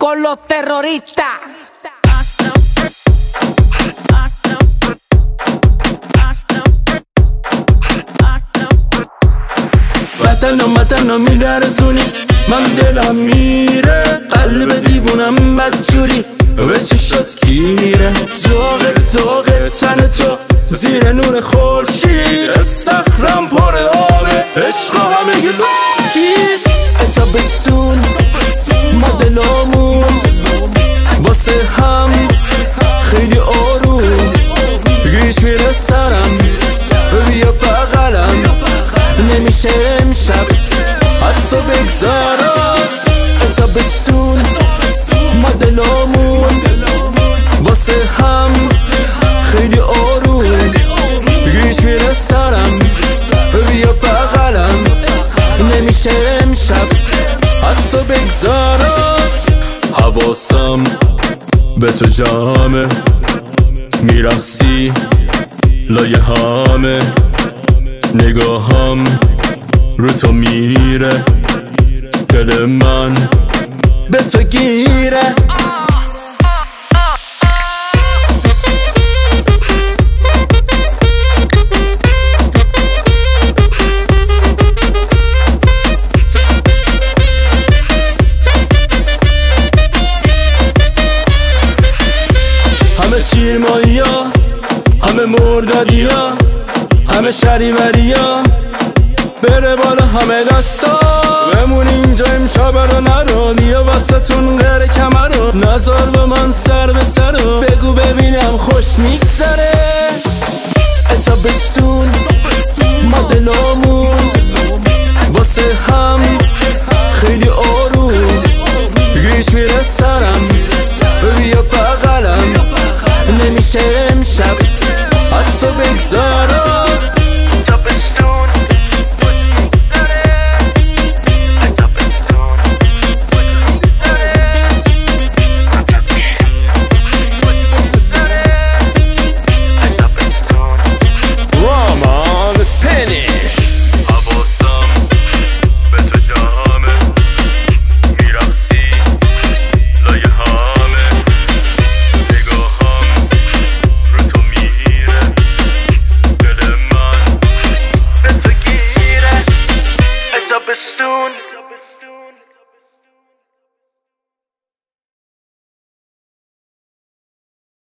con los terroristas. وطن و مطن و میلرزونی من دلم میره قلب دیوونم بدجوری به چشات گیره داغ داغ تن تو زیر نور خورشید استخرم پر آبه عشق همه لوکی بستون سرم بیا بغلم. نمیشه امشب. از تو بگذارم. بستون ما دلامون. واسه هم خیلی آروم گیش میره سرم. بیا بغلم. نمیشه امشب. از تو بگذارم. حواسم به تو جامه. میرخسی لایه همه نگاهم رو تو میره. دل من به تو گیره. همه چیرمایی ها همه مردادی ها همه شریوری ها بره بالا همه دستا. بمون اینجا امشب رو نرو بیا واسه غیر کمر رو. نظر به من سر به سر رو. بگو ببینم خوش میگذره. اتا بستون ما دلامون واسه هم خیلی آروم. میره سرم بیا بغلم. نمیشه امشب the big sun.